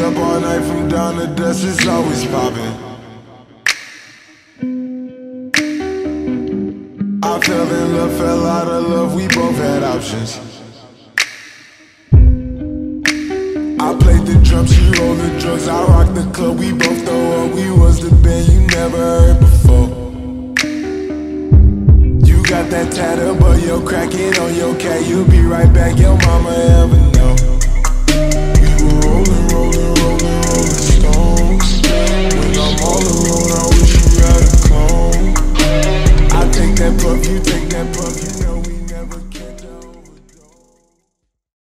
Up all night from dawn to dusk, it's always popping. I fell in love, fell out of love, we both had options. I played the drums, she rolled the drugs, I rocked the club, we both throw up, we was the band you never heard before. You got that tattoo, but you're cracking on your cat, you'll be right back, your mama ever